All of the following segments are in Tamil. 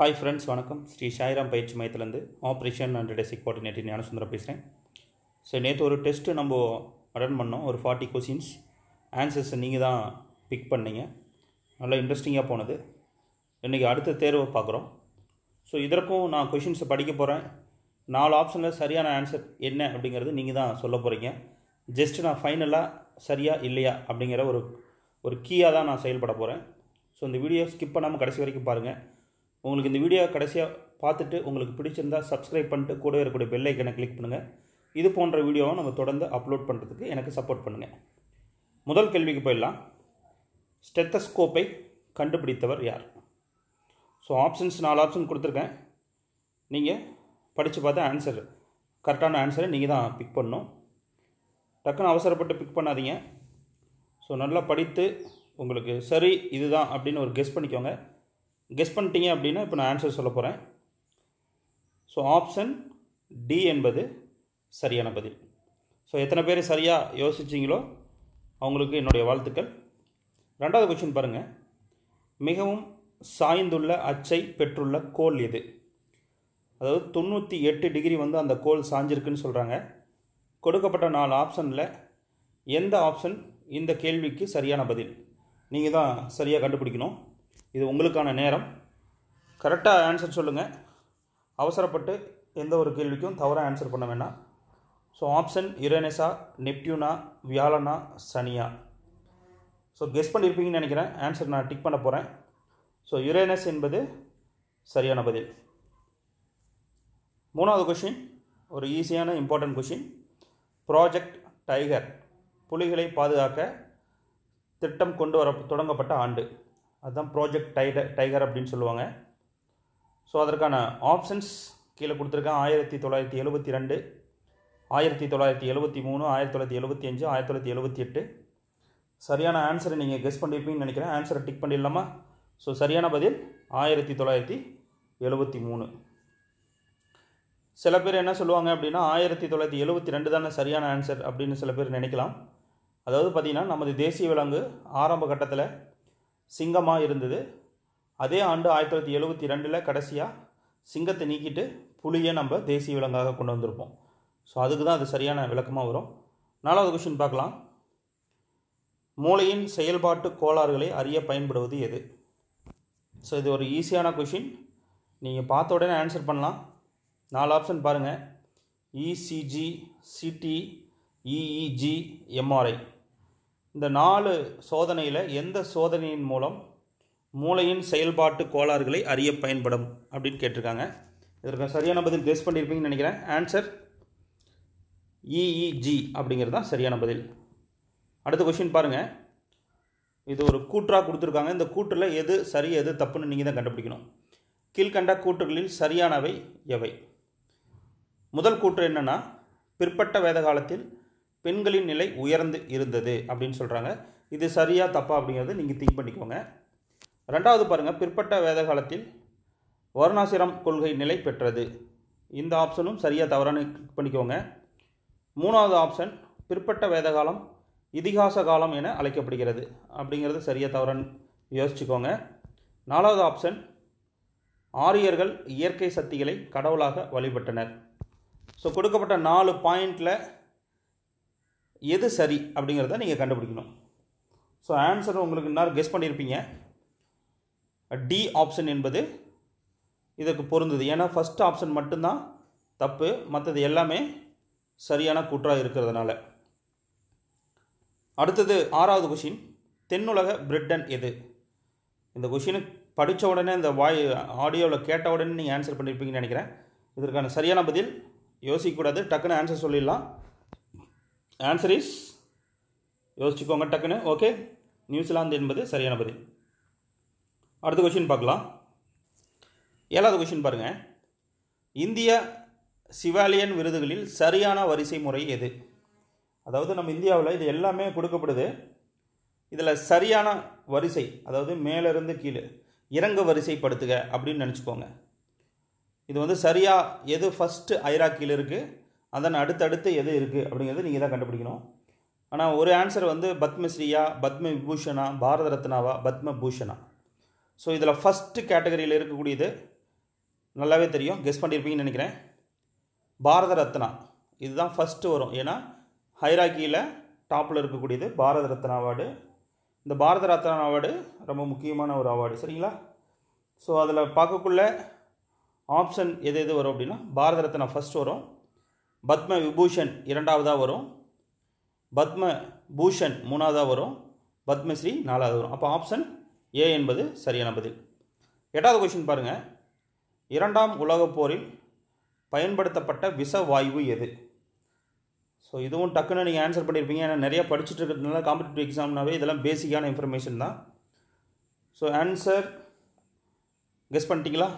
ஹாய் ஃப்ரெண்ட்ஸ் வணக்கம். ஸ்ரீ சாய்ராம் பயிற்சி மையத்திலேருந்து operation and desk coordinator Gnanasundaram பேசுகிறேன் ஸோ நேற்று ஒரு டெஸ்ட்டு நம்ம அட்டன் பண்ணோம். ஒரு ஃபார்ட்டி கொஷின்ஸ் ஆன்சர்ஸை நீங்கள் தான் பிக் பண்ணீங்க. நல்லா இன்ட்ரெஸ்டிங்காக போனது. இன்றைக்கி அடுத்த தேர்வை பார்க்குறோம். ஸோ இதற்கும் நான் கொஷின்ஸை படிக்க போகிறேன் நாலு ஆப்ஷனில் சரியான ஆன்சர் என்ன அப்படிங்கிறது நீங்கள் தான் சொல்ல போகிறீங்க ஜஸ்ட் நான் ஃபைனலாக சரியா இல்லையா அப்படிங்கிற ஒரு ஒரு கீயாக தான் நான் செயல்பட போகிறேன் ஸோ இந்த வீடியோ ஸ்கிப் பண்ணாமல் கடைசி வரைக்கும் பாருங்கள் உங்களுக்கு இந்த வீடியோ கடைசியாக பார்த்துட்டு உங்களுக்கு பிடிச்சிருந்தா சப்ஸ்கிரைப் பண்ணிட்டு கூட இருக்கக்கூடிய பெல் ஐக்கனை கிளிக் பண்ணுங்கள் இது போன்ற வீடியோவை நம்ம தொடர்ந்து அப்லோட் பண்ணுறதுக்கு எனக்கு சப்போர்ட் பண்ணுங்கள் முதல் கேள்விக்கு போயிடலாம். ஸ்டெத்தஸ்கோப்பை கண்டுபிடித்தவர் யார்? ஸோ ஆப்ஷன்ஸ் நாலு ஆப்ஷன் கொடுத்துருக்கேன். நீங்கள் படித்து பார்த்தா ஆன்சர் கரெக்டான ஆன்சரை நீங்கள் தான் பிக் பண்ணணும். டக்குன்னு அவசரப்பட்டு பிக் பண்ணாதீங்க. ஸோ நல்லா படித்து உங்களுக்கு சரி இதுதான் அப்படின்னு ஒரு கெஸ் பண்ணிக்கோங்க. கெஸ் பண்ணிட்டீங்க அப்படின்னா இப்போ நான் ஆன்சர் சொல்ல போகிறேன் ஸோ ஆப்ஷன் டி என்பது சரியான பதில். ஸோ எத்தனை பேர் சரியாக யோசிச்சிங்களோ அவங்களுக்கு என்னுடைய வாழ்த்துக்கள். ரெண்டாவது கொஷின் பாருங்கள் மிகவும் சாய்ந்துள்ள அச்சை பெற்றுள்ள கோல் எது? அதாவது தொண்ணூற்றி எட்டு டிகிரி வந்து அந்த கோல் சாஞ்சிருக்குன்னு சொல்கிறாங்க கொடுக்கப்பட்ட நாலு ஆப்ஷனில் எந்த ஆப்ஷன் இந்த கேள்விக்கு சரியான பதில்? நீங்கள் தான் சரியாக கண்டுபிடிக்கணும். இது உங்களுக்கான நேரம். கரெக்டாக ஆன்சர் சொல்லுங்கள் அவசரப்பட்டு எந்த ஒரு கேள்விக்கும் தவறாக ஆன்சர் பண்ண வேண்டாம். ஸோ ஆப்ஷன் யுரேனஸா நெப்டியூனா வியாழனா சனியா ஸோ கெஸ் பண்ணியிருப்பீங்கன்னு நினைக்கிறேன். ஆன்சர் நான் டிக் பண்ண போகிறேன் ஸோ யுரேனஸ் என்பது சரியான பதில். மூணாவது கொஷின் ஒரு ஈஸியான இம்பார்ட்டன்ட் கொஷின் ப்ராஜெக்ட் டைகர் புலிகளை பாதுகாக்க திட்டம் கொண்டு வர தொடங்கப்பட்ட ஆண்டு. அதுதான் ப்ராஜெக்ட் டைகர் டைகர் அப்படின்னு சொல்லுவாங்க. ஸோ அதற்கான ஆப்ஷன்ஸ் கீழே கொடுத்துருக்கேன். ஆயிரத்தி தொள்ளாயிரத்தி எழுபத்தி ரெண்டு ஆயிரத்தி தொள்ளாயிரத்தி எழுபத்தி மூணு ஆயிரத்தி தொள்ளாயிரத்தி எழுபத்தி அஞ்சு ஆயிரத்தி தொள்ளாயிரத்தி எழுபத்தி எட்டு. சரியான ஆன்சரை நீங்கள் கெஸ் பண்ணியிருப்பீங்கன்னு நினைக்கிறேன். ஆன்சரை டிக் பண்ணிடலாமா? ஸோ சரியான பதில் ஆயிரத்தி தொள்ளாயிரத்தி எழுபத்தி மூணு. சில பேர் என்ன சொல்லுவாங்க அப்படின்னா ஆயிரத்தி தொள்ளாயிரத்தி எழுபத்தி ரெண்டு தானே சரியான ஆன்சர் அப்படின்னு சில பேர் நினைக்கலாம். அதாவது பார்த்திங்கன்னா நமது தேசிய விலங்கு ஆரம்ப கட்டத்தில் சிங்கமாக இருந்தது. அதே ஆண்டு ஆயிரத்தி தொள்ளாயிரத்தி எழுபத்தி ரெண்டில் கடைசியாக சிங்கத்தை நீக்கிட்டு புலியை நம்ம தேசிய விலங்காக கொண்டு வந்திருப்போம். ஸோ அதுக்கு தான் அது சரியான விளக்கமாக வரும். நாலாவது கொஷின் பார்க்கலாம். மூளையின் செயல்பாட்டு கோளாறுகளை அறிய பயன்படுவது எது? ஸோ இது ஒரு ஈஸியான கொஷின் நீங்கள் பார்த்த உடனே ஆன்சர் பண்ணலாம். நாலு ஆப்ஷன் பாருங்கள் இசிஜி சிடி இஇஜி எம்ஆர்ஐ இந்த நாலு சோதனையில் எந்த சோதனையின் மூலம் மூளையின் செயல்பாட்டு கோளாறுகளை அறிய பயன்படும் அப்படின்னு கேட்டிருக்காங்க. இதற்கு சரியான பதில் கெஸ் பண்ணியிருப்பீங்கன்னு நினைக்கிறேன். ஆன்சர் இஇஜி அப்படிங்கிறது தான் சரியான பதில். அடுத்த கொஷின் பாருங்கள் இது ஒரு கூற்றாக கொடுத்துருக்காங்க. இந்த கூற்றில் எது சரி எது தப்புன்னு நீங்கள் தான் கண்டுபிடிக்கணும். கீழ்கண்ட கூற்றுகளில் சரியானவை எவை? முதல் கூற்று என்னென்னா பிற்பட்ட வேத காலத்தில் பெண்களின் நிலை உயர்ந்து இருந்தது அப்படின்னு சொல்கிறாங்க இது சரியா தப்பா அப்படிங்கிறது நீங்கள் திங்க் பண்ணிக்கோங்க. ரெண்டாவது பாருங்கள் பிற்பட்ட வேத காலத்தில் வருணாசிரம் கொள்கை நிலை பெற்றது. இந்த ஆப்ஷனும் சரியாக தவறான கிளிக் பண்ணிக்கோங்க. மூணாவது ஆப்ஷன் பிற்பட்ட வேத காலம் இதிகாச காலம் என அழைக்கப்படுகிறது. அப்படிங்கிறது சரியாக தவறான்னு யோசிச்சுக்கோங்க. நாலாவது ஆப்ஷன் ஆரியர்கள் இயற்கை சக்திகளை கடவுளாக வழிபட்டனர். ஸோ கொடுக்கப்பட்ட நாலு பாயிண்டில் எது சரி அப்படிங்கிறத நீங்கள் கண்டுபிடிக்கணும். ஸோ ஆன்சர் உங்களுக்கு இன்னும் கெஸ் பண்ணியிருப்பீங்க டி ஆப்ஷன் என்பது இதற்கு பொருந்தது. ஏன்னா ஃபஸ்ட் ஆப்ஷன் மட்டும்தான் தப்பு. மற்றது எல்லாமே சரியான கூற்றாக இருக்கிறதுனால. அடுத்தது ஆறாவது கொஷின் தென்னுலக பிரிட்டன் எது? இந்த கொஷினை படித்த உடனே இந்த வாய் ஆடியோவில் கேட்ட உடனே நீங்கள் ஆன்சர் பண்ணியிருப்பீங்கன்னு நினைக்கிறேன். இதற்கான சரியான பதில் யோசிக்கக்கூடாது. டக்குன்னு ஆன்சர் சொல்லிடலாம். ஆன்சர் இஸ் யோசிச்சுக்கோங்க டக்குன்னு. ஓகே நியூசிலாந்து என்பது சரியான பதில். அடுத்த கொஷின் பார்க்கலாம். ஏழாவது கொஷின் பாருங்கள் இந்திய சிவாலியன் விருதுகளில் சரியான வரிசை முறை எது? அதாவது நம்ம இந்தியாவில் இது எல்லாமே கொடுக்கப்படுது. இதில் சரியான வரிசை அதாவது மேலிருந்து கீழே இறங்க வரிசைப்படுத்துக அப்படின்னு நினச்சிக்கோங்க. இது வந்து சரியாக எது ஃபஸ்ட்டு ஐராக்கியில் இருக்குது அதன் அடுத்தடுத்து எது இருக்குது அப்படிங்கிறது நீங்கள் தான் கண்டுபிடிக்கணும். ஆனால் ஒரு ஆன்சர் வந்து பத்மஸ்ரீயா பத்ம விபூஷணா பாரத ரத்னாவா பத்ம பூஷணா ஸோ இதில் ஃபஸ்ட்டு கேட்டகரியில் இருக்கக்கூடியது நல்லாவே தெரியும். கெஸ் பண்ணியிருப்பீங்கன்னு நினைக்கிறேன். பாரத ரத்னா இதுதான் ஃபஸ்ட்டு வரும். ஏன்னா ஹைராக்கியில் டாப்பில் இருக்கக்கூடியது பாரத ரத்னா அவார்டு இந்த பாரத ரத்னா அவார்டு ரொம்ப முக்கியமான ஒரு அவார்டு சரிங்களா? ஸோ அதில் பார்க்கக்குள்ள ஆப்ஷன் எது எது வரும் அப்படின்னா பாரத ரத்னா ஃபஸ்ட் வரும். பத்ம விபூஷன் இரண்டாவதாக வரும். பத்ம பூஷன் மூணாவதாக வரும். பத்மஸ்ரீ நாலாவது வரும். அப்போ ஆப்ஷன் ஏ என்பது சரியான பதில். எட்டாவது கொஷின் பாருங்கள் இரண்டாம் உலகப் போரில் பயன்படுத்தப்பட்ட விஷ வாயு எது? ஸோ இதுவும் டக்குன்னு நீங்கள் ஆன்சர் பண்ணியிருப்பீங்க ஏன்னா நிறைய படிச்சுட்டு இருக்கிறதுனால காம்படிட்டிவ் எக்ஸாம்னாவே இதெல்லாம் பேசிக்கான இன்ஃபர்மேஷன் தான். ஸோ ஆன்சர் கெஸ் பண்ணிட்டீங்களா?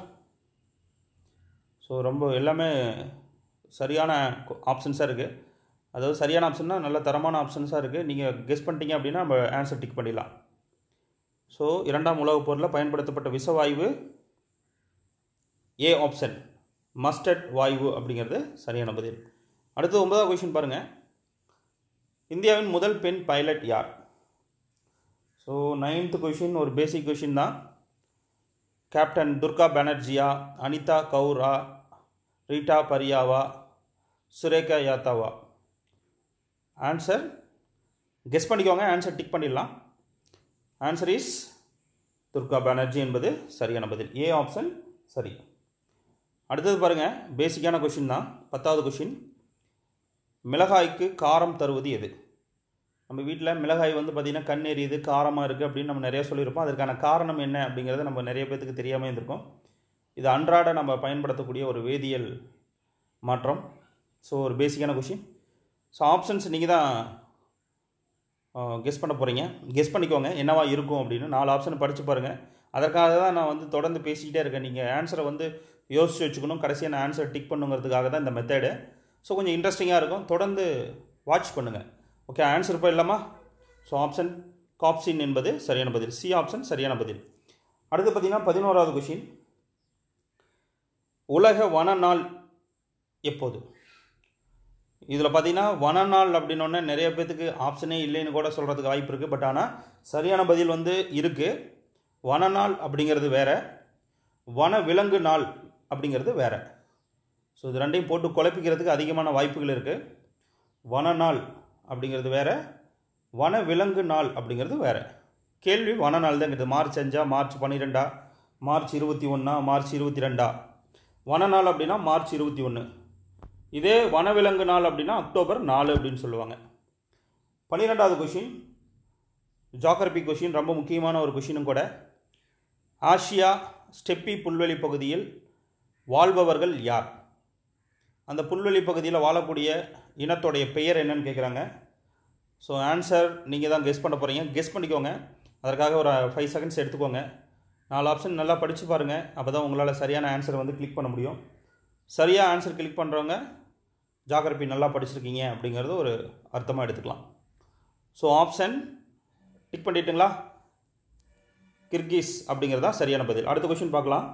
ஸோ ரொம்ப எல்லாமே சரியான ஆப்ஷன்ஸாக இருக்குது அதாவது சரியான ஆப்ஷன்னா நல்ல தரமான ஆப்ஷன்ஸாக இருக்குது நீங்கள் கெஸ் பண்ணிட்டீங்க அப்படின்னா நம்ம ஆன்சர் டிக் பண்ணிடலாம். ஸோ இரண்டாம் உலகப் போரில் பயன்படுத்தப்பட்ட விஷவாயு ஏ ஆப்ஷன் மஸ்டர்ட் வாயு அப்படிங்கிறது சரியான பதில். அடுத்து ஒன்பதாவது கொஷின் பாருங்கள் இந்தியாவின் முதல் பெண் பைலட் யார்? ஸோ நைன்த்து கொஷின் ஒரு பேசிக் கொஷின் தான். கேப்டன் துர்கா பானர்ஜியா அனிதா கவுரா ரீட்டா பரியாவா சுரேகா யாத்தாவா ஆன்சர் கெஸ் பண்ணிக்கோங்க. ஆன்சர் டிக் பண்ணிடலாம். ஆன்சர் இஸ் துர்கா பானர்ஜி என்பது சரியான பதில். ஏ ஆப்ஷன் சரி. அடுத்தது பாருங்கள் பேசிக்கான கொஷின் தான். பத்தாவது கொஷின் மிளகாய்க்கு காரம் தருவது எது? நம்ம வீட்டில் மிளகாய் வந்து பார்த்திங்கன்னா கண் எரியுது காரமாக இருக்குது அப்படின்னு நம்ம நிறைய சொல்லியிருப்போம். அதற்கான காரணம் என்ன அப்படிங்கிறது நம்ம நிறைய பேத்துக்கு தெரியாமல் இருந்திருக்கோம். இது அன்றாட நம்ம பயன்படுத்தக்கூடிய ஒரு வேதியியல் மாற்றம். ஸோ ஒரு பேசிக்கான கொஷின் ஸோ ஆப்ஷன்ஸ் நீங்கள் தான் கெஸ் பண்ண போகிறீங்க கெஸ் பண்ணிக்கோங்க. என்னவா இருக்கும் அப்படின்னு. நாலு ஆப்ஷன் படித்து பாருங்கள் அதற்காக தான் நான் வந்து தொடர்ந்து பேசிக்கிட்டே இருக்கேன். நீங்கள் ஆன்சரை வந்து யோசித்து வச்சுக்கணும். கடைசியாக நான் ஆன்சர் டிக் பண்ணுங்கிறதுக்காக தான் இந்த மெத்தடு ஸோ கொஞ்சம் இன்ட்ரெஸ்டிங்காக இருக்கும். தொடர்ந்து வாட்ச் பண்ணுங்கள் ஓகே ஆன்சர் போயிடலாமா ஸோ ஆப்ஷன் காப்சின் என்பது சரியான பதில். சி ஆப்ஷன் சரியான பதில். அடுத்து பார்த்தீங்கன்னா பதினோராவது கொஷின் உலக வன நாள் எப்போது? இதில் பார்த்தீங்கன்னா வன நாள் அப்படின்னோடனே நிறைய பேத்துக்கு ஆப்ஷனே இல்லைன்னு கூட சொல்கிறதுக்கு வாய்ப்பு இருக்குது பட் ஆனால் சரியான பதில் வந்து இருக்குது வன நாள் அப்படிங்கிறது வேறு. வன விலங்கு நாள் அப்படிங்கிறது வேறு. ஸோ இது ரெண்டையும் போட்டு குழப்பிக்கிறதுக்கு அதிகமான வாய்ப்புகள் இருக்குது வன நாள் அப்படிங்கிறது வேறு. வன விலங்கு நாள் அப்படிங்கிறது வேறு. கேள்வி வன நாள் தான் மார்ச் அஞ்சா மார்ச் பன்னிரெண்டா? மார்ச் இருபத்தி ஒன்றா மார்ச் இருபத்தி ரெண்டா? வன நாள் அப்படின்னா மார்ச் இருபத்தி ஒன்று இதே வனவிலங்கு நாள் அப்படின்னா அக்டோபர் நாலு அப்படின்னு சொல்லுவாங்க. பன்னிரெண்டாவது கொஷின் ஜாகிரபி கொஷின் ரொம்ப முக்கியமான ஒரு கொஷினும் கூட. ஆசியா ஸ்டெப்பி புல்வெளி பகுதியில் வாழ்பவர்கள் யார்? அந்த புல்வெளி பகுதியில் வாழக்கூடிய இனத்தோடைய பெயர் என்னன்னு கேட்குறாங்க ஸோ ஆன்சர் நீங்கள் தான் கெஸ் பண்ண போகிறீங்க கெஸ் பண்ணிக்கோங்க. அதற்காக ஒரு ஃபைவ் செகண்ட்ஸ் எடுத்துக்கோங்க. நாலு ஆப்ஷன் நல்லா படித்து பாருங்கள் அப்போ தான் உங்களால் சரியான ஆன்சர் வந்து கிளிக் பண்ண முடியும். சரியாக ஆன்சர் கிளிக் பண்ணுறவங்க ஜாகிரபி நல்லா படிச்சிருக்கீங்க அப்படிங்கிறது ஒரு அர்த்தமாக எடுத்துக்கலாம். ஸோ ஆப்ஷன் டிக் பண்ணிட்டுங்களா? கிர்கிஸ் அப்படிங்கிறது தான் சரியான பதில். அடுத்த கொஷின் பார்க்கலாம்.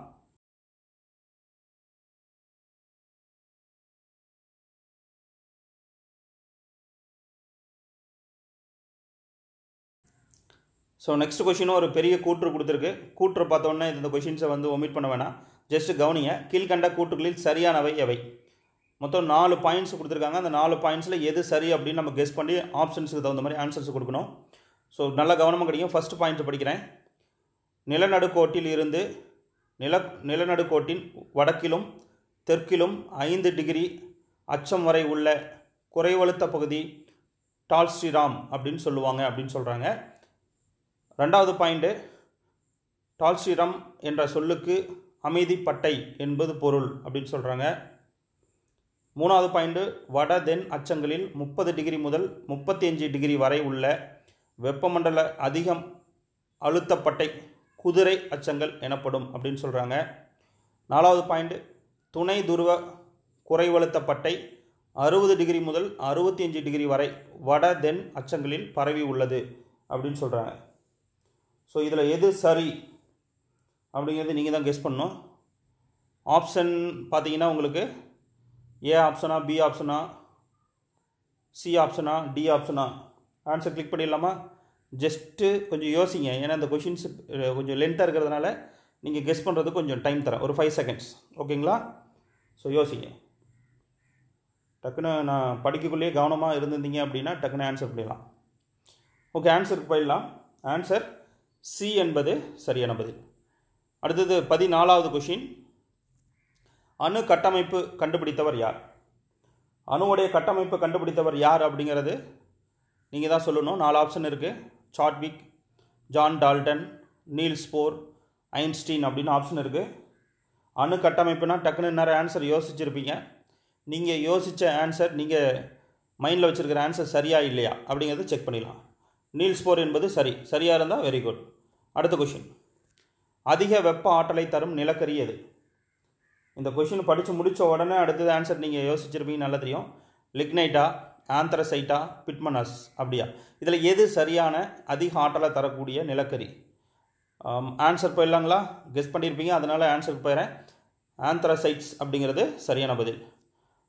ஸோ நெக்ஸ்ட் கொஷினும் ஒரு பெரிய கூற்று கொடுத்துருக்கு. கூற்று பார்த்தோன்னே இந்த கொஷின்ஸை வந்து ஒமிட் பண்ண வேணாம். ஜஸ்ட் கவனிங்க. கீழ்கண்ட கூற்றுகளில் சரியானவை எவை? மொத்தம் நாலு பாயிண்ட்ஸ் கொடுத்துருக்காங்க. அந்த நாலு பாயிண்ட்ஸில் எது சரி அப்படின்னு நம்ம கெஸ் பண்ணி ஆப்ஷன்ஸுக்கு தகுந்த மாதிரி ஆன்சர்ஸ் கொடுக்கணும். ஸோ நல்ல கவனமாக கிடைக்கும். ஃபஸ்ட் பாயிண்ட் படிக்கிறேன். நிலநடுக்கோட்டில் இருந்து நில நிலநடுக்கோட்டின் வடக்கிலும் தெற்கிலும் ஐந்து டிகிரி அச்சம் வரை உள்ள குறைவழுத்த பகுதி டால் ஸ்ரீராம் அப்படின்னு சொல்லுவாங்க அப்படின்னு சொல்கிறாங்க ரெண்டாவது பாயிண்ட்டு டால் ஸ்ரீராம் என்ற சொல்லுக்கு அமைதி பட்டை என்பது பொருள் அப்படின்னு சொல்கிறாங்க மூணாவது பாயிண்ட்டு வட தென் அச்சங்களில் முப்பது டிகிரி முதல் முப்பத்தி அஞ்சு டிகிரி வரை உள்ள வெப்பமண்டல அதிகம் அழுத்தப்பட்டை குதிரை அச்சங்கள் எனப்படும் அப்படின்னு சொல்கிறாங்க நாலாவது பாயிண்ட் துணை துருவ குறைவழுத்தப்பட்டை அறுபது டிகிரி முதல் அறுபத்தி அஞ்சு டிகிரி வரை வட தென் அச்சங்களில் பரவி உள்ளது அப்படின்னு சொல்கிறாங்க ஸோ இதில் எது சரி அப்படிங்கிறது நீங்கள் தான் கெஸ் பண்ணணும். ஆப்ஷன் பார்த்தீங்கன்னா உங்களுக்கு ஏ ஆப்ஷனா பி ஆப்ஷனா சி ஆப்ஷனா டி ஆப்ஷனா? ஆன்சர் கிளிக் பண்ணிடலாமா? ஜஸ்ட்டு கொஞ்சம் யோசிங்க. ஏன்னா இந்த கொஷின்ஸ் கொஞ்சம் லென்த்தாக இருக்கிறதுனால நீங்கள் கெஸ் பண்ணுறதுக்கு கொஞ்சம் டைம் தரேன். ஒரு ஃபைவ் செகண்ட்ஸ் ஓகேங்களா ஸோ யோசிங்க. டக்குன்னு நான் படிக்கக்குள்ளேயே கவனமாக இருந்திருந்தீங்க அப்படின்னா டக்குன்னு ஆன்சர் பண்ணிடலாம். ஓகே ஆன்சருக்கு போயிடலாம். ஆன்சர் சி என்பது சரியான பதில். அடுத்தது பதினாலாவது கொஷின் அணு கட்டமைப்பு கண்டுபிடித்தவர் யார்? அணுவுடைய கட்டமைப்பு கண்டுபிடித்தவர் யார் அப்படிங்கிறது நீங்கள் தான் சொல்லணும். நாலு ஆப்ஷன் இருக்குது Chadwick John Dalton Niels Bohr Einstein அப்படின்னு ஆப்ஷன் இருக்குது அணு கட்டமைப்புனா டக்குன்னு நேரம் ஆன்சர் யோசிச்சிருப்பீங்க. நீங்கள் யோசித்த ஆன்சர் நீங்கள் மைண்டில் வச்சுருக்கிற ஆன்சர் சரியா இல்லையா அப்படிங்கிறத செக் பண்ணிடலாம். நீல் ஸ்போர் என்பது சரி. சரியாக இருந்தால் வெரி குட் அடுத்த கொஷின் அதிக வெப்ப ஆற்றலை தரும் நிலக்கரி எது? இந்த கொஷின் படித்து முடித்த உடனே அடுத்தது ஆன்சர் நீங்கள் யோசிச்சிருப்பீங்க நல்லா தெரியும். லிக்னைட்டா ஆந்த்ரசைட்டா பிட்மனஸ் அப்படியா? இதில் எது சரியான அதிக ஆற்றலை தரக்கூடிய நிலக்கரி? ஆன்சர் போயிடலாங்களா? கெஸ் பண்ணியிருப்பீங்க அதனால் ஆன்சர் போயிடுறேன். ஆந்த்ரசைட்ஸ் அப்படிங்கிறது சரியான பதில்.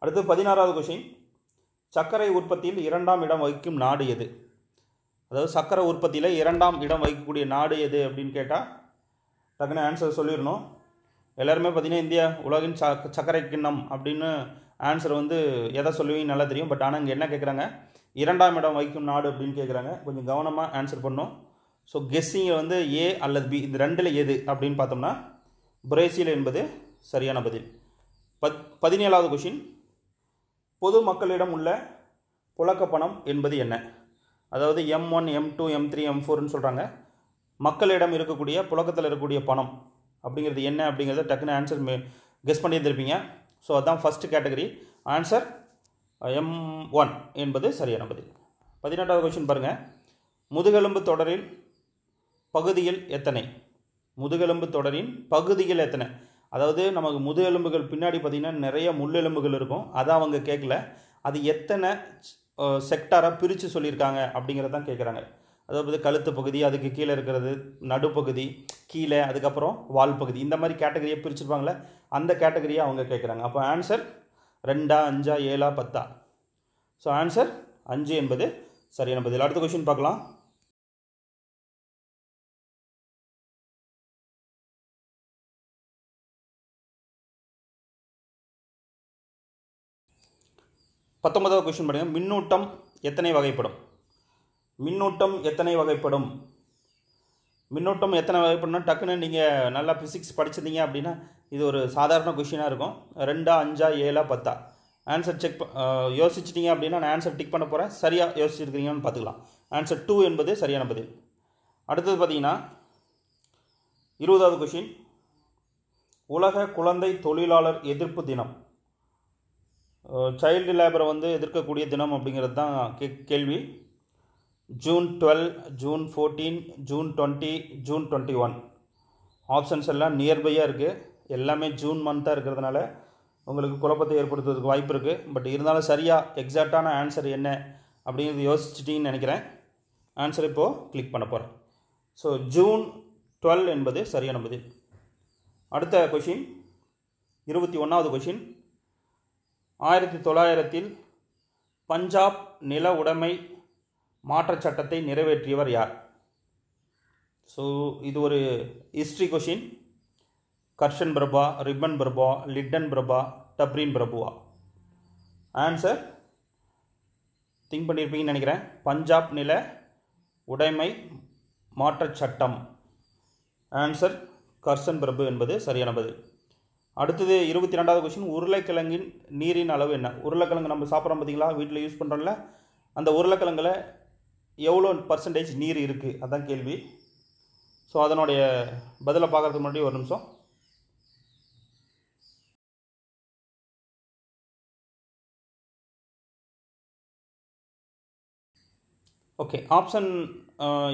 அடுத்து பதினாறாவது கொஷின் சர்க்கரை உற்பத்தியில் இரண்டாம் இடம் வகிக்கும் நாடு எது? அதாவது சர்க்கரை உற்பத்தியில் இரண்டாம் இடம் வகிக்கக்கூடிய நாடு எது அப்படின்னு கேட்டால் டக்குன்னு ஆன்சர் சொல்லிடணும். எல்லாருமே பார்த்தீங்கன்னா இந்தியா உலகின் ச சர்க்கரை கிண்ணம் அப்படின்னு ஆன்சர் வந்து எதை சொல்லுவீங்க நல்லா தெரியும். பட் ஆனால் இங்கே என்ன கேட்குறாங்க இரண்டாம் இடம் வகிக்கும் நாடு அப்படின்னு கேட்குறாங்க கொஞ்சம் கவனமாக ஆன்சர் பண்ணும் ஸோ கெஸ்ஸிங்கை வந்து ஏ அல்லது பி இந்த ரெண்டில் எது அப்படின்னு பார்த்தோம்னா பிரேசில் என்பது சரியான பதில். பத் பதினேழாவது கொஷின் பொது மக்களிடம் உள்ள புழக்கப்பணம் என்பது என்ன? அதாவது M one M two M three M ஃபோர்னு சொல்கிறாங்க மக்களிடம் இருக்கக்கூடிய புழக்கத்தில் இருக்கக்கூடிய பணம். அப்படிங்கிறது என்ன அப்படிங்கிறத டக்குன்னு ஆன்சர் கெஸ் பண்ணியிருந்திருப்பீங்க. ஸோ அதுதான் first category answer M one என்பது சரியான பதில். பதினெட்டாவது கொஷின் பாருங்கள் முதுகெலும்பு தொடரில் பகுதியில் எத்தனை? முதுகெலும்பு தொடரின் பகுதியில் எத்தனை? அதாவது நமக்கு முதுகெலும்புகள் பின்னாடி பார்த்திங்கன்னா நிறைய முள்ளெலும்புகள் இருக்கும். அதை அவங்க கேட்கல. அது எத்தனை செக்டாராக பிரித்து சொல்லியிருக்காங்க அப்படிங்கிறதான் கேட்குறாங்க. அதாவது கழுத்து பகுதி அதுக்கு கீழே இருக்கிறது நடுப்பகுதி கீழே அதுக்கப்புறம் வால் பகுதி இந்த மாதிரி கேட்டகரியை பிரிச்சிருப்பாங்களே அந்த கேட்டகரியை அவங்க கேட்குறாங்க. அப்போ ஆன்சர் ரெண்டா அஞ்சா ஏழா பத்தா? ஸோ ஆன்சர் அஞ்சு என்பது சரியான பதில். அடுத்த கொஷின் பார்க்கலாம். பத்தொன்பதாவது கொஷின் பாருங்கள் மின்னூட்டம் எத்தனை வகைப்படும்? மின்னூட்டம் எத்தனை வகைப்படும்? மின்னூட்டம் எத்தனை வகைப்படும்னா டக்குன்னு நீங்கள் நல்லா ஃபிசிக்ஸ் படிச்சிருந்தீங்க அப்படின்னா இது ஒரு சாதாரண கொஷினாக இருக்கும். ரெண்டா அஞ்சா ஏழா பத்தா? ஆன்சர் செக் யோசிச்சிட்டிங்க அப்படின்னா நான் ஆன்சர் டிக் பண்ண போகிறேன் சரியாக யோசிச்சிருக்கீங்கன்னு பார்த்துக்கலாம். ஆன்சர் டூ என்பது சரியான பதில். அடுத்தது பார்த்தீங்கன்னா இருபதாவது கொஷின் உலக குழந்தை தொழிலாளர் எதிர்ப்பு தினம். சைல்டு லேபரை வந்து எதிர்க்கக்கூடிய தினம் அப்படிங்கிறது தான் கே கேள்வி. June twelve June fourteen June twenty June twenty one. Options எல்லாம் நியர்பையாக இருக்குது எல்லாமே ஜூன் மந்த்தாக இருக்கிறதுனால உங்களுக்கு குழப்பத்தை ஏற்படுத்துறதுக்கு வாய்ப்பு இருக்குது பட் இருந்தாலும் சரியாக எக்ஸாக்டான ஆன்சர் என்ன அப்படிங்கிறது யோசிச்சிட்டிங்கன்னு நினைக்கிறேன். ஆன்சர் இப்போது கிளிக் பண்ண போகிறேன் ஸோ ஜூன் டுவெல் என்பது சரியான பதில். அடுத்த கொஷின் இருபத்தி ஒன்றாவது கொஷின் ஆயிரத்தி தொள்ளாயிரத்தில் பஞ்சாப் நில உடைமை மாற்றச் சட்டத்தை நிறைவேற்றியவர் யார்? ஸோ இது ஒரு ஹிஸ்ட்ரி கொஷின் கர்ஷன் பிரபா ரிப்பன் பிரபா லிட்டன் பிரபா டப்ரின் பிரபுவா? ஆன்சர் திங்க் பண்ணியிருப்பீங்கன்னு நினைக்கிறேன். பஞ்சாப் நில உடைமை மாற்றச் சட்டம். ஆன்சர் கர்சன் பிரபு என்பது சரியான பதில். அடுத்தது இருபத்தி ரெண்டாவது கொஷின் உருளைக்கிழங்கின் நீரின் அளவு என்ன? உருளைக்கிழங்கு நம்ம சாப்பிட்றோம் பார்த்தீங்களா? வீட்டில் யூஸ் பண்ணுறோம்ல அந்த உருளைக்கிழங்குல எவ்வளோ பர்சன்டேஜ் நீர் இருக்குது அதான் கேள்வி. ஸோ அதனுடைய பதிலை பார்க்குறதுக்கு முன்னாடி ஒரு நிமிஷம். ஓகே ஆப்ஷன்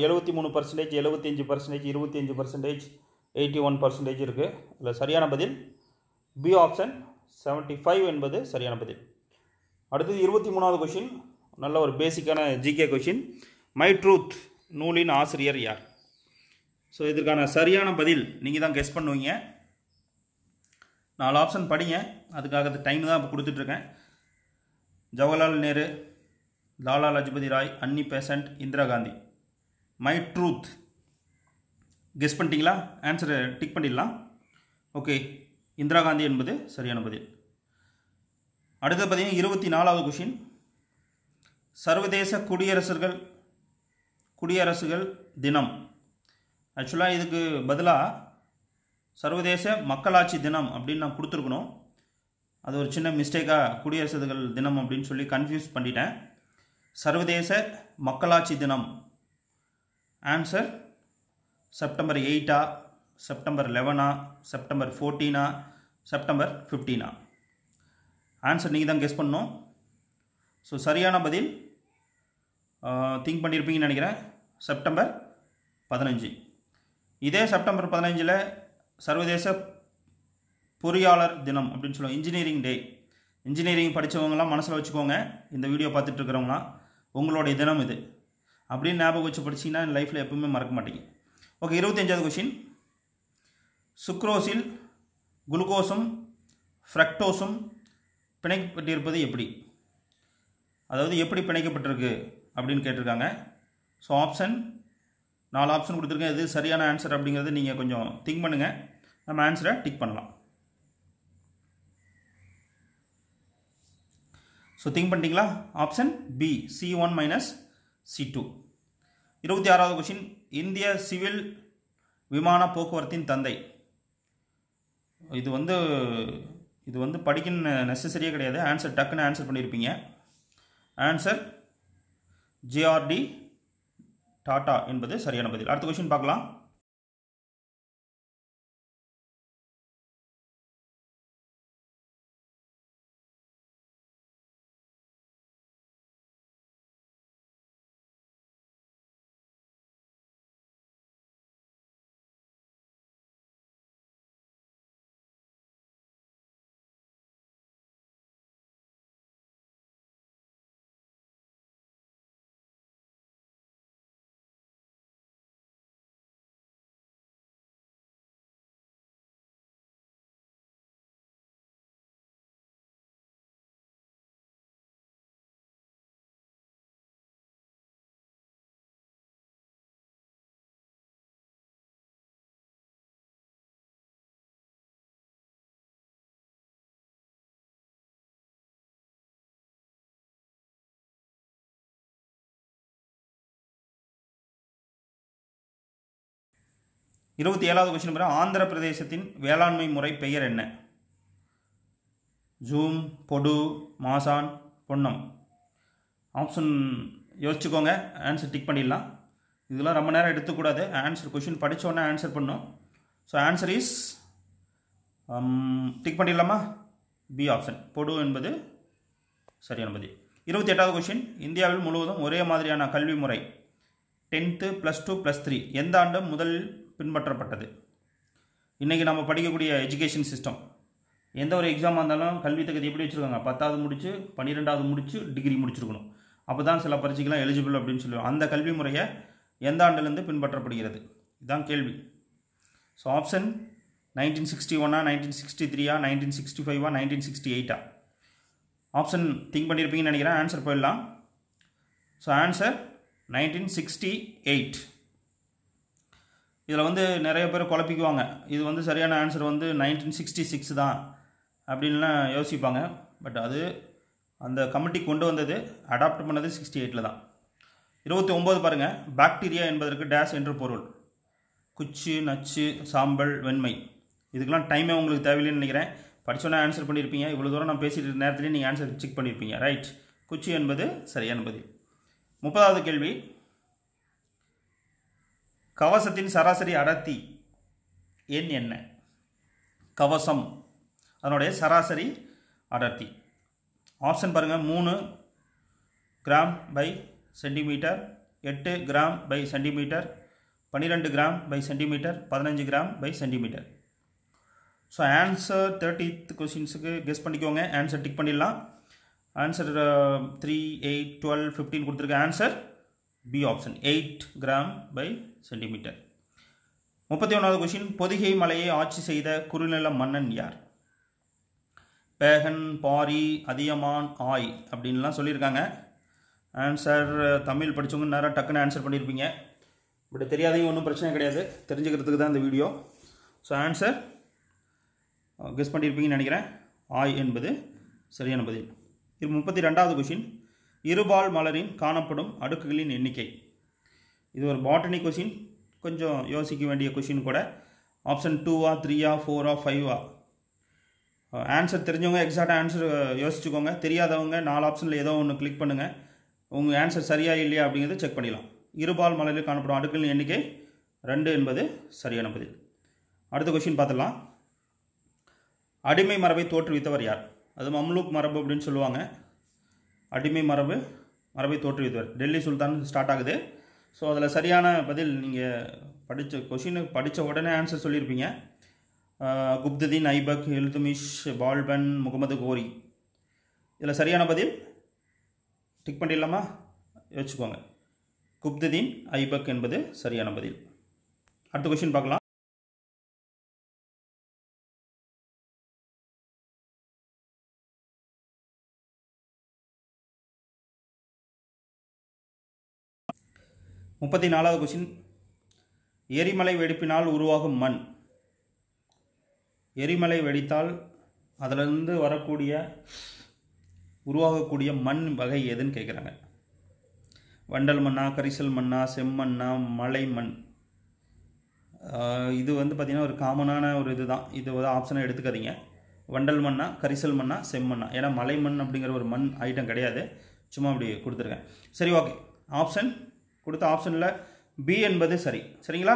எழுபத்தி மூணு பர்சன்டேஜ் எழுபத்தஞ்சு பர்சன்டேஜ் இருபத்தஞ்சு பர்சன்டேஜ் எயிட்டி ஒன் பர்சன்டேஜ் இருக்குது அதில் சரியான பதில்? பி ஆப்ஷன் செவன்ட்டி ஃபைவ் என்பது சரியான பதில். அடுத்தது இருபத்தி மூணாவது கொஷின் நல்ல ஒரு பேசிக்கான ஜிகே கொஷின் மை ட்ரூத் நூலின் ஆசிரியர் யார்? ஸோ இதற்கான சரியான பதில் நீங்கள் தான் கெஸ் பண்ணுவீங்க. நாலு ஆப்ஷன் படிங்க. அதுக்காக டைம் தான் இப்போ கொடுத்துட்ருக்கேன் Jawaharlal Nehru Lala Lajpat Rai Annie Besant Indira Gandhi. My truth. Guess பண்ணிட்டீங்களா? ஆன்சரை டிக் பண்ணிடலாம். ஓகே இந்திரா காந்தி என்பது சரியான பதில். அடுத்த பார்த்தீங்கன்னா இருபத்தி நாலாவது கொஷின் சர்வதேச குடியரசர்கள் குடியரசுகள் தினம். ஆக்சுவலாக இதுக்கு பதிலாக சர்வதேச மக்களாட்சி தினம் அப்படின்னு நான் கொடுத்துருக்கணும். அது ஒரு சின்ன மிஸ்டேக்காக குடியரசுகள் தினம் அப்படின்னு சொல்லி கன்ஃபியூஸ் பண்ணிட்டேன். சர்வதேச மக்களாட்சி தினம். ஆன்சர் செப்டம்பர் எயிட்டா செப்டம்பர் லெவனா செப்டம்பர் ஃபோர்டீனா செப்டம்பர் ஃபிஃப்டீனா ஆன்சர் நீங்கள் தான் கெஸ் பண்ணணும். ஸோ சரியான பதில் திங்க் பண்ணியிருப்பீங்கன்னு நினைக்கிறேன். செப்டம்பர் பதினஞ்சு. இதே செப்டம்பர் பதினஞ்சில் சர்வதேச பொறியாளர் தினம் அப்படின்னு சொல்லுவோம் இன்ஜினியரிங் டே இன்ஜினியரிங் படித்தவங்களாம் மனசில் வச்சுக்கோங்க. இந்த வீடியோ பார்த்துட்டு இருக்கிறவங்களாம் உங்களுடைய தினம் இது. அப்படின்னு ஞாபகம் வச்சு படிச்சிங்கன்னா லைஃப்பில் எப்பவுமே மறக்க மாட்டீங்க. ஓகே இருபத்தஞ்சாவது கொஷின் சுக்ரோஸில் குளுக்கோஸும் ஃப்ரக்டோஸும் பிணைக்கப்பட்டிருப்பது எப்படி? அதாவது எப்படி பிணைக்கப்பட்டிருக்கு அப்படின்னு கேட்டிருக்காங்க. ஸோ ஆப்ஷன் நாலு ஆப்ஷன் கொடுத்துருக்கேன். எது சரியான ஆன்சர் அப்படிங்கிறத நீங்கள் கொஞ்சம் திங்க் பண்ணுங்கள் நம்ம ஆன்சரை டிக் பண்ணலாம். ஸோ திங்க் பண்ணிட்டீங்களா? Option B C one minus C two இருபத்தி ஆறாவது கொஷின் இந்திய சிவில் விமான போக்குவரத்தின் தந்தை. இது வந்து இது வந்து படிக்கணும் நெசசரியே கிடையாது. ஆன்சர் டக்குன்னு ஆன்சர் பண்ணியிருப்பீங்க ஆன்சர் ஜேஆர்டி டாடா என்பது சரியான பதில். அடுத்த கொஷின் பார்க்கலாம். இருபத்தி ஏழாவது கொஸ்டின் பாருங்கள் ஆந்திர பிரதேசத்தின் வேளாண்மை முறை பெயர் என்ன? ஜூம் பொடு மாசான் பொன்னம். ஆப்ஷன் யோசிச்சுக்கோங்க. ஆன்சர் டிக் பண்ணிடலாம். இதெல்லாம் ரொம்ப நேரம் எடுத்துக்கூடாது. ஆன்சர் கொஷின் படித்தோடனே ஆன்சர் பண்ணும். ஸோ ஆன்சர் இஸ் டிக் பண்ணிடலாமா? பி ஆப்ஷன் பொடு என்பது சரியான பதில் இருபத்தி எட்டாவது கொஷின் இந்தியாவில் முழுவதும் ஒரே மாதிரியான கல்வி முறை. Tenth plus two plus three எந்த ஆண்டு முதல் பின்பற்றப்பட்டது. இன்றைக்கி நம்ம படிக்கக்கூடிய எஜுகேஷன் சிஸ்டம் எந்த ஒரு எக்ஸாமாக இருந்தாலும் கல்வி தகுதி எப்படி வச்சுருக்காங்க? பத்தாவது முடித்து பன்னிரெண்டாவது முடித்து டிகிரி முடிச்சிருக்கணும். அப்போ தான் சில பரீட்சைக்கெலாம் எலிஜிபிள் அப்படின்னு சொல்லுவோம் அந்த கல்வி முறையை எந்த ஆண்டுலேருந்து பின்பற்றப்படுகிறது? இதுதான் கேள்வி. ஸோ ஆப்ஷன் நைன்டீன் சிக்ஸ்டி ஒன்னா நைன்டீன் சிக்ஸ்டி த்ரீயா நைன்டீன் சிக்ஸ்டி ஃபைவா நைன்டீன் சிக்ஸ்டி எயிட்டா ஆப்ஷன் திங்க் பண்ணியிருப்பீங்கன்னு நினைக்கிறேன். ஆன்சர் போயிடலாம். So answer nineteen sixty eight இதில் வந்து நிறைய பேர் குழப்பிக்குவாங்க. இது வந்து சரியான ஆன்சர் வந்து நைன்டீன் சிக்ஸ்டி சிக்ஸ் தான் அப்படின்லாம் யோசிப்பாங்க. பட் அது அந்த கமிட்டி கொண்டு வந்தது அடாப்ட் பண்ணது சிக்ஸ்டி எயிட்டில் தான். இருபத்தி ஒம்பது பாருங்கள் பாக்டீரியா என்பதற்கு டேஷ் என்று பொருள். குச்சி நச்சு சாம்பல் வெண்மை. இதுக்கெல்லாம் டைமே உங்களுக்கு தேவையில்லைன்னு நினைக்கிறேன். படித்தோன்னே ஆன்சர் பண்ணியிருப்பீங்க இவ்வளோ தூரம் நான் பேசிட்டு நேரத்துலேயே நீங்கள் ஆன்சர் செக் பண்ணியிருப்பீங்க ரைட் குச்சி என்பது சரியான பதில் முப்பதாவது கேள்வி. கவசத்தின் சராசரி அடர்த்தி எண் என்ன? கவசம். அதனுடைய சராசரி அடர்த்தி. ஆப்ஷன் பாருங்கள் மூணு கிராம் பை சென்டிமீட்டர் எட்டு கிராம் பை சென்டிமீட்டர் பன்னிரெண்டு கிராம் பை சென்டிமீட்டர் பதினஞ்சு gram by centimetre so answer thirtieth கொஸ்டின்ஸுக்கு guess பண்ணிக்கோங்க. ஆன்சர் டிக் பண்ணிடலாம். Answer three eight twelve fifteen கொடுத்துருக்க answer B option eight gram by centimetre. முப்பத்தி ஒன்றாவது கொஷின் பொதிகை மலையை ஆட்சி செய்த குறுநில மன்னன் யார்? பேகன் பாரி அதியமான் ஆய் அப்படின்லாம் சொல்லியிருக்காங்க. ஆன்சர் தமிழ் படித்தவங்க நேரம் டக்குன்னு ஆன்சர் பண்ணியிருப்பீங்க பட் தெரியாதவங்க ஒன்றும் பிரச்சனை கிடையாது. தெரிஞ்சுக்கிறதுக்கு தான் இந்த video so answer guess uh, பண்ணியிருப்பீங்கன்னு நினைக்கிறேன். ஆய் என்பது சரியான பதில். இது முப்பத்தி ரெண்டாவது கொஷின் இருபால் மலரின் காணப்படும் அடுக்குகளின் எண்ணிக்கை. இது ஒரு பாட்டனி கொஷின் கொஞ்சம் யோசிக்க வேண்டிய கொஷின் கூட. ஆப்ஷன் டூவா த்ரீயா ஃபோரா ஃபைவா ஆன்சர் தெரிஞ்சவங்க எக்ஸாக்டாக ஆன்சர் யோசிச்சுக்கோங்க. தெரியாதவங்க நாலு ஆப்ஷனில் ஏதோ ஒன்று கிளிக் பண்ணுங்கள் உங்கள் ஆன்சர் சரியா இல்லையா அப்படிங்கிறத செக் பண்ணிடலாம். இருபால் மலையில் காணப்படும் அடுக்குகளின் எண்ணிக்கை ரெண்டு என்பது சரியான பதில். அடுத்த கொஷின் பார்த்துடலாம். அடிமை மரபை தோற்றுவித்தவர் யார்? அது மம்லூக் மரபு அப்படின்னு சொல்லுவாங்க. அடிமை மரபு மரபை தோற்றுவித்தவர். டெல்லி சுல்தான் ஸ்டார்ட் ஆகுது. ஸோ அதில் சரியான பதில் நீங்கள் படித்த கொஷினு படித்த உடனே ஆன்சர் சொல்லியிருப்பீங்க குப்துதீன் ஐபக் இல்துமிஷ் பால்பன் முகமது கோரி. இதில் சரியான பதில்? டிக் பண்ணிடலாமா? யோசிச்சுக்கோங்க. குப்துதீன் ஐபக் என்பது சரியான பதில். அடுத்த கொஷின் பார்க்கலாம். முப்பத்தி நாலாவது கொஷின் எரிமலை வெடிப்பினால் உருவாகும் மண். எரிமலை வெடித்தால் அதிலிருந்து வரக்கூடிய உருவாகக்கூடிய மண் வகை எதுன்னு கேட்குறாங்க வண்டல் மண்ணா கரிசல் மண்ணா செம்மண்ணா மலை மண். இது வந்து பார்த்திங்கன்னா ஒரு காமனான ஒரு இதுதான். இது ஒரு ஆப்ஷனாக எடுத்துக்காதீங்க. வண்டல் மண்ணா கரிசல் மண்ணா செம்மண்ணா. ஏன்னா மலை மண் அப்படிங்கிற ஒரு மண் ஐட்டம் கிடையாது. சும்மா அப்படி கொடுத்துருக்கேன். சரி ஓகே ஆப்ஷன் கொடுத்த ஆப்ஷனில் பி என்பது சரி. சரிங்களா?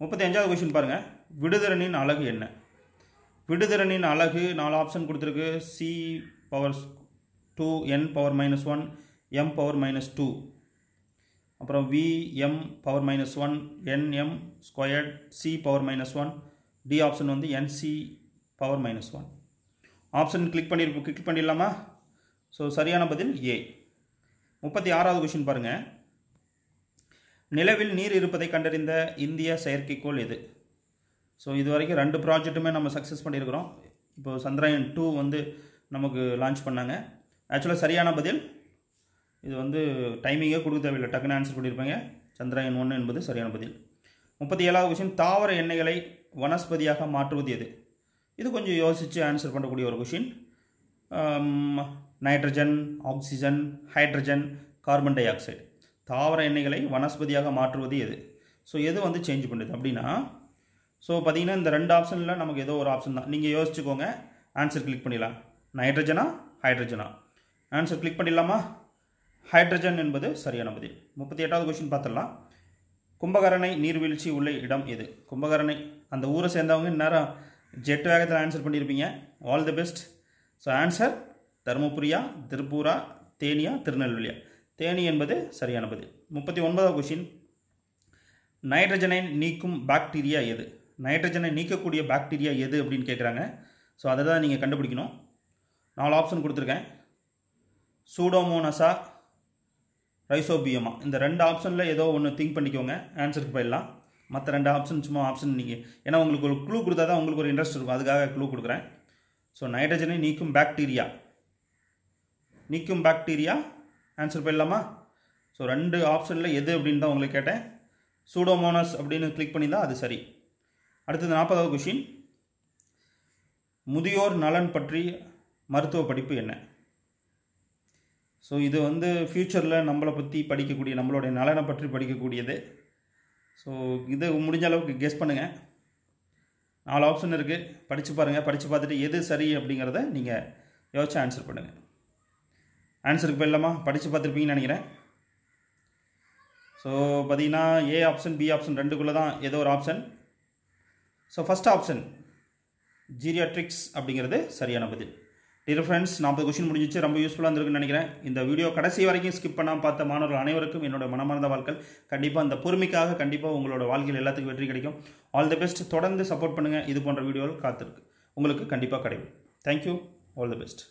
முப்பத்தி அஞ்சாவது கொஷின் பாருங்கள் விடுதிறனின் அழகு என்ன? விடுதிறனின் அழகு நாலு ஆப்ஷன் கொடுத்துருக்கு. C power two N power minus one M power minus two அப்புறம் V M power minus one NM squared C power minus one D option வந்து NC power minus one option click பண்ணி கிளிக் பண்ணிடலாமா? ஸோ சரியான பதில் ஏ முப்பத்தி ஆறாவது கொஷின் பாருங்கள் நிலவில் நீர் இருப்பதை கண்டறிந்த இந்திய செயற்கைக்கோள் எது? ஸோ இது வரைக்கும் ரெண்டு ப்ராஜெக்ட்டுமே நம்ம சக்ஸஸ் பண்ணியிருக்கிறோம். இப்போ சந்திராயன் டூ வந்து நமக்கு லான்ச் பண்ணாங்க. ஆக்சுவலாக சரியான பதில். இது வந்து டைமிங்கே கொடுக்க தேவையில்லை. டக்குன்னு ஆன்சர் பண்ணியிருப்பாங்க. சந்திராயன் ஒன்று என்பது சரியான பதில். முப்பத்தி ஏழாவது கொஷின் தாவர எண்ணெய்களை வனஸ்பதியாக மாற்றுவது எது? இது கொஞ்சம் யோசித்து ஆன்சர் பண்ணக்கூடிய ஒரு question nitrogen oxygen hydrogen carbon dioxide தாவர எண்ணெய்களை வனஸ்பதியாக மாற்றுவது எது? ஸோ எது வந்து சேஞ்ச் பண்ணுது அப்படின்னா ஸோ பார்த்தீங்கன்னா இந்த ரெண்டு ஆப்ஷனில் நமக்கு ஏதோ ஒரு ஆப்ஷன் தான். நீங்கள் யோசிச்சுக்கோங்க. ஆன்சர் கிளிக் பண்ணிடலாம். நைட்ரஜனா ஹைட்ரஜனா ஆன்சர் கிளிக் பண்ணிடலாமா? ஹைட்ரஜன் என்பது சரியான பதில். முப்பத்தி எட்டாவது கொஷின் பார்த்துடலாம். கும்பகரணை நீர்வீழ்ச்சி உள்ள இடம் எது? கும்பகரணை அந்த ஊரை சேர்ந்தவங்க இந்நேரம் ஜெட் வேகத்தில் ஆன்சர் பண்ணியிருப்பீங்க all the best so answer தருமபுரியா திருப்பூரா தேனியா திருநெல்வேலியா? தேனி என்பது சரியான பதில். முப்பத்தி ஒன்பதாவது கொஷின் நைட்ரஜனை நீக்கும் பாக்டீரியா எது? நைட்ரஜனை நீக்கக்கூடிய பாக்டீரியா எது அப்படின்னு கேட்குறாங்க ஸோ அதை தான் நீங்கள் கண்டுபிடிக்கணும். நாலு ஆப்ஷன் கொடுத்துருக்கேன். சூடோமோனஸா ரைசோபியமா? இந்த ரெண்டு ஆப்ஷனில் ஏதோ ஒன்று திங்க் பண்ணிக்கோங்க. ஆன்சருக்கு போயிடலாம். மற்ற ரெண்டு ஆப்ஷன் சும்மா ஆப்ஷன் நீங்கள் ஏன்னா உங்களுக்கு ஒரு க்ளூ கொடுத்தா தான் உங்களுக்கு ஒரு இன்ட்ரெஸ்ட் இருக்கும். அதுக்காக க்ளூ கொடுக்குறேன். ஸோ நைட்ரஜனை நீக்கும் பாக்டீரியா. நீக்கும் பாக்டீரியா ஆன்சர் போயிடலாமா? ஸோ ரெண்டு ஆப்ஷனில் எது அப்படின்னு தான் உங்களுக்கு கேட்டேன். சூடோமோனஸ் அப்படின்னு கிளிக் பண்ணியிருந்தா அது சரி. அடுத்தது நாற்பதாவது கொஷின் முதியோர் நலன் பற்றி மருத்துவ படிப்பு என்ன? ஸோ இது வந்து ஃப்யூச்சரில் நம்மளை பற்றி படிக்கக்கூடிய நம்மளுடைய நலனை பற்றி படிக்கக்கூடியது. ஸோ இது முடிஞ்ச அளவுக்கு கெஸ் பண்ணுங்கள் நாலு ஆப்ஷன் இருக்குது படித்து பாருங்கள் படித்து பார்த்துட்டு எது சரி அப்படிங்கிறத நீங்கள் யோசிச்சு ஆன்சர் பண்ணுங்கள் ஆன்சருக்கு போயிடலாமா? படித்து பார்த்துருப்பீங்கன்னு நினைக்கிறேன். ஸோ பார்த்தீங்கன்னா ஏ ஆப்ஷன் பி ஆப்ஷன் ரெண்டுக்குள்ளே தான் ஏதோ ஒரு option so first option geriatrics அப்படிங்கிறது சரியான பதில். டியர் ஃப்ரெண்ட்ஸ் நாற்பது கொஷின் முடிஞ்சிச்சு. ரொம்ப யூஸ்ஃபுல்லாக இருந்திருக்குன்னு நினைக்கிறேன். இந்த வீடியோ கடைசி வரைக்கும் ஸ்கிப் பண்ணாமல் பார்த்த மாணவர்கள் அனைவருக்கும் என்னோட மனமார்ந்த வாழ்க்கை கண்டிப்பாக அந்த பொறுமைக்காக கண்டிப்பாக உங்களோட வாழ்க்கையில் எல்லாத்துக்கும் வெற்றி கிடைக்கும். ஆல் தி பெஸ்ட் தொடர்ந்து சப்போர்ட் பண்ணுங்கள் இது போன்ற வீடியோவில் காத்திருக்கு. உங்களுக்கு கண்டிப்பாக கிடைக்கும். Thank you all the best